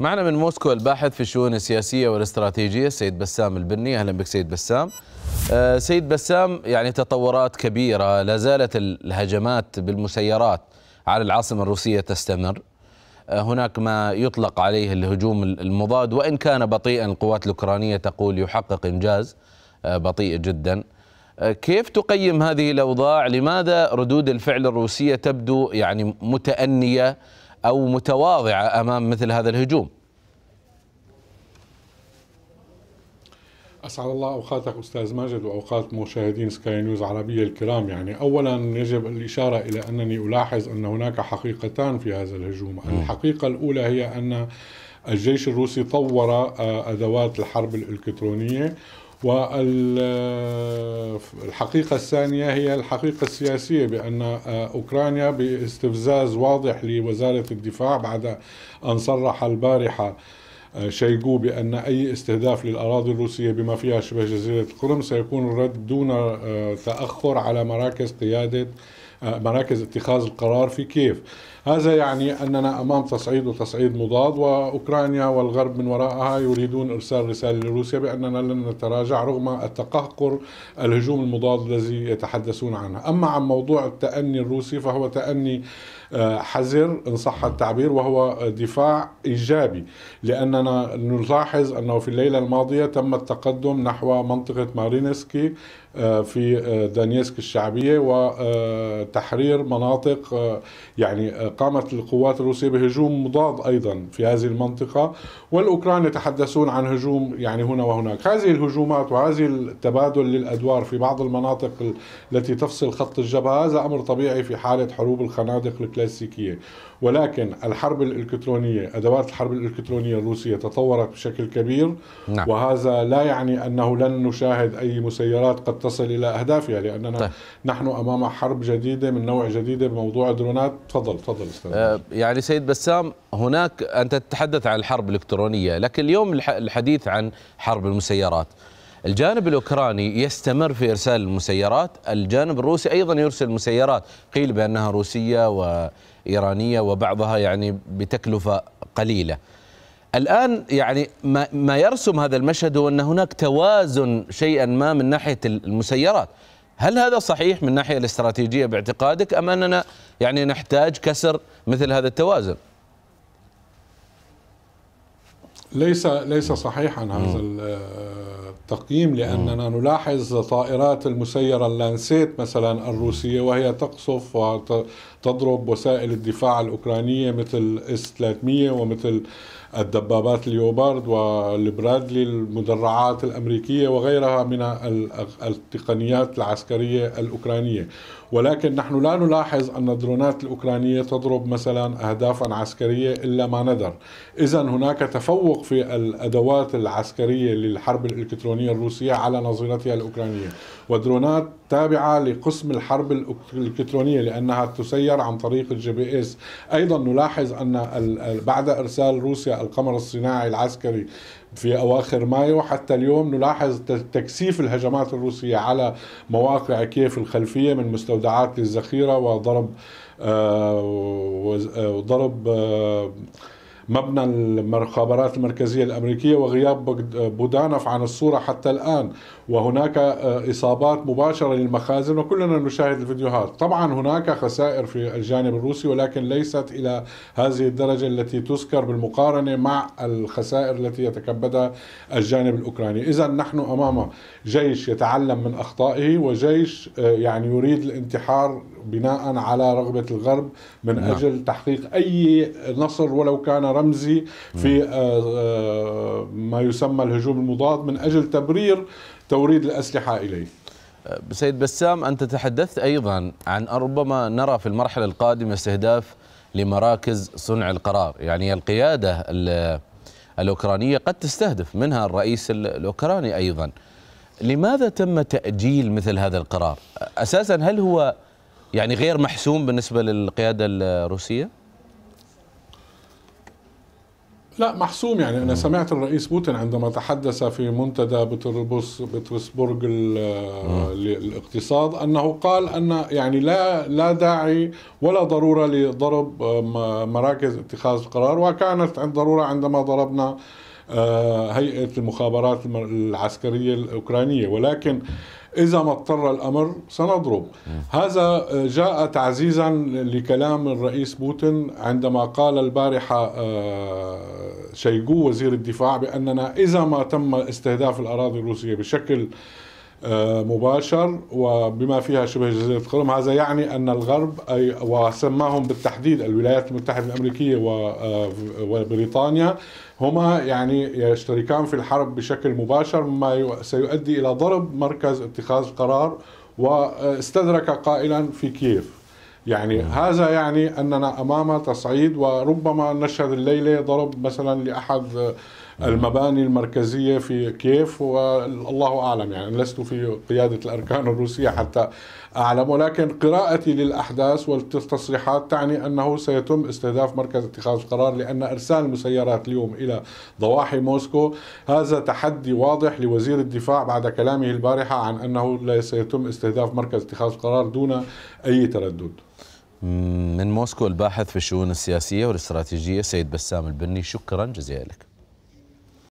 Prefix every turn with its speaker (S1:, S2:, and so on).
S1: معنا من موسكو الباحث في الشؤون السياسية والاستراتيجية السيد بسام البني. أهلا بك سيد بسام. آه، سيد بسام يعني تطورات كبيرة لا زالت الهجمات بالمسيرات على العاصمة الروسية تستمر. آه، هناك ما يطلق عليه الهجوم المضاد وإن كان بطيئا القوات الأوكرانية تقول يحقق إنجاز آه، بطيء جدا. كيف تقيم هذه الأوضاع؟ لماذا ردود الفعل الروسية تبدو يعني متأنية؟ أو متواضعة أمام مثل هذا الهجوم.
S2: أسعد الله أوقاتك أستاذ ماجد وأوقات مشاهدين سكاي نيوز عربية الكرام. يعني اولا يجب الإشارة إلى أنني ألاحظ أن هناك حقيقتان في هذا الهجوم، الحقيقة الأولى هي أن الجيش الروسي طور آه، أدوات الحرب الإلكترونية والحقيقة الثانية هي الحقيقة السياسية بأن آه، أوكرانيا باستفزاز واضح لوزارة الدفاع بعد أن صرح البارحة آه، شيغو بأن أي استهداف للأراضي الروسية بما فيها شبه جزيرة القرم سيكون الرد دون آه، تأخر على مراكز قيادة مراكز اتخاذ القرار في كيف هذا يعني أننا أمام تصعيد وتصعيد مضاد وأوكرانيا والغرب من وراءها يريدون إرسال رسالة لروسيا بأننا لن نتراجع رغم التقهقر الهجوم المضاد الذي يتحدثون عنه. أما عن موضوع التأني الروسي فهو تأني آه، حذر إن صح التعبير وهو دفاع إيجابي. لأننا نلاحظ أنه في الليلة الماضية تم التقدم نحو منطقة مارينسكي آه، في آه، دانيسك الشعبية وتحرير مناطق يعني قامت القوات الروسية بهجوم مضاد أيضا في هذه المنطقة. والأوكران يتحدثون عن هجوم يعني هنا وهناك. هذه الهجومات وهذه التبادل للأدوار في بعض المناطق التي تفصل خط الجبهة هذا أمر طبيعي في حالة حروب الخنادق الكلاسيكية. ولكن الحرب الإلكترونية أدوات الحرب الإلكترونية الروسية تطورت بشكل كبير. نعم. وهذا لا يعني أنه لن نشاهد أي مسيرات قد تصل إلى أهدافها لأننا طيب. نحن أمام حرب جديدة من نوع جديد بموضوع الدرونات. تفضل تفضل
S1: أستاذ أه يعني سيد بسام هناك أنت تتحدث عن الحرب الإلكترونية لكن اليوم الحديث عن حرب المسيرات. الجانب الأوكراني يستمر في إرسال المسيرات الجانب الروسي أيضا يرسل مسيرات قيل بأنها روسية وإيرانية وبعضها يعني بتكلفة قليلة. الآن يعني ما, ما يرسم هذا المشهد هو أن هناك توازن شيئا ما من ناحية المسيرات. هل هذا صحيح من الناحية الاستراتيجية باعتقادك أم أننا يعني نحتاج كسر مثل هذا التوازن؟
S2: ليس ليس صحيحا هذا التقييم لأننا نلاحظ طائرات المسيرة اللانسيت مثلا الروسية وهي تقصف وتضرب وسائل الدفاع الأوكرانية مثل إس 300 ومثل الدبابات الليوبارد والبرادلي المدرعات الأمريكية وغيرها من التقنيات العسكرية الأوكرانية. ولكن نحن لا نلاحظ أن الدرونات الأوكرانية تضرب مثلا أهدافا عسكرية إلا ما ندر. إذا هناك تفوق في الأدوات العسكرية للحرب الإلكترونية الروسية على نظيرتها الأوكرانية. ودرونات تابعة لقسم الحرب الإلكترونية لأنها تسير عن طريق ال GPS. أيضا نلاحظ أن بعد إرسال روسيا القمر الصناعي العسكري في أواخر مايو حتى اليوم نلاحظ تكثيف الهجمات الروسية على مواقع كييف الخلفية من مستودعات للذخيرة وضرب آه، وضرب آه، مبنى المخابرات المركزية الأمريكية وغياب بودانف عن الصورة حتى الآن. وهناك آه، إصابات مباشرة للمخازن وكلنا نشاهد الفيديوهات. طبعا هناك خسائر في الجانب الروسي ولكن ليست إلى هذه الدرجة التي تذكر بالمقارنة مع الخسائر التي يتكبدها الجانب الأوكراني. إذا نحن أمام جيش يتعلم من أخطائه وجيش آه، يعني يريد الانتحار بناء على رغبة الغرب من نعم. أجل تحقيق أي نصر ولو كان رمزي في آه، ما يسمى الهجوم المضاد من أجل تبرير توريد الأسلحة إليه.
S1: سيد بسام أنت تحدثت أيضا عن ربما نرى في المرحلة القادمة استهداف لمراكز صنع القرار. يعني القيادة الأوكرانية قد تستهدف منها الرئيس الأوكراني أيضا. لماذا تم تأجيل مثل هذا القرار؟ أساسا هل هو يعني غير محسوم بالنسبة للقيادة الروسية؟
S2: لا محسوم يعني. أنا سمعت الرئيس بوتين عندما تحدث في منتدى بطربوس بطرسبورغ الاقتصاد أنه قال أن يعني لا لا داعي ولا ضرورة لضرب مراكز اتخاذ القرار وكانت ضرورة عندما ضربنا آه، هيئة المخابرات العسكرية الأوكرانية. ولكن إذا ما اضطر الأمر سنضرب. هذا جاء تعزيزا لكلام الرئيس بوتين عندما قال البارحة آه، شيغو وزير الدفاع بأننا إذا ما تم استهداف الأراضي الروسية بشكل آه، مباشر وبما فيها شبه جزيرة قرم هذا يعني أن الغرب أي وسماهم بالتحديد الولايات المتحدة الأمريكية آه، وبريطانيا هما يعني يشتركان في الحرب بشكل مباشر مما سيؤدي إلى ضرب مركز اتخاذ القرار واستدرك قائلا في كييف. يعني هذا يعني أننا أمام تصعيد وربما نشهد الليلة ضرب مثلا لأحد المباني المركزية في كيف والله أعلم يعني لست في قيادة الأركان الروسية حتى أعلم ولكن قراءتي للأحداث والتصريحات تعني أنه سيتم استهداف مركز اتخاذ القرار لأن إرسال المسيرات اليوم إلى ضواحي موسكو هذا تحدي واضح لوزير الدفاع بعد كلامه البارحة عن أنه سيتم استهداف مركز اتخاذ القرار دون أي تردد.
S1: من موسكو الباحث في الشؤون السياسية والاستراتيجية سيد بسام البني شكرا جزيلا لك.